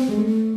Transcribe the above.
hmm